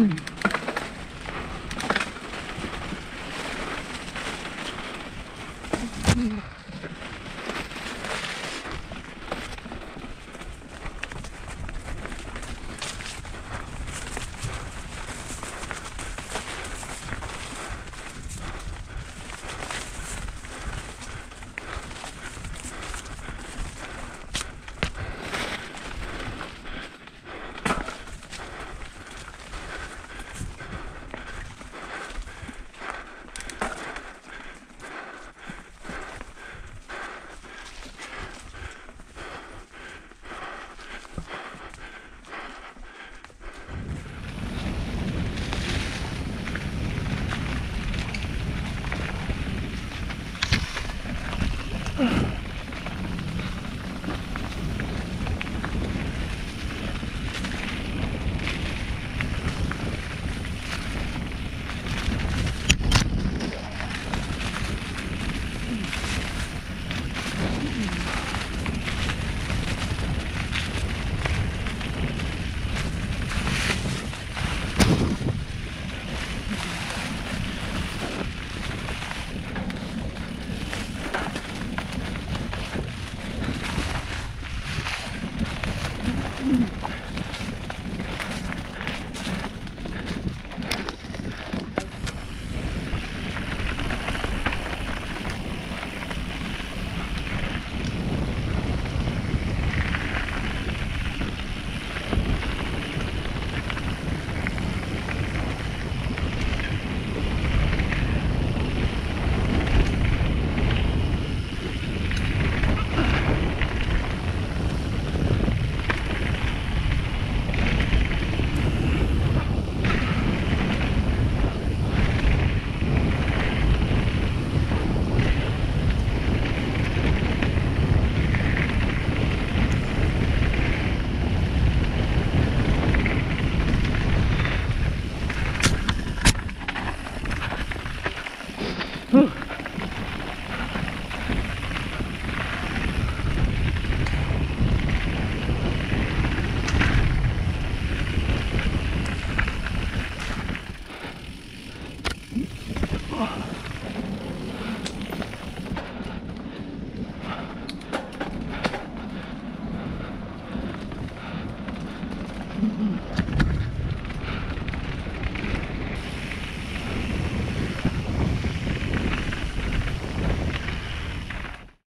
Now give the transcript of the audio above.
うん。うん Ugh. Mm-hmm.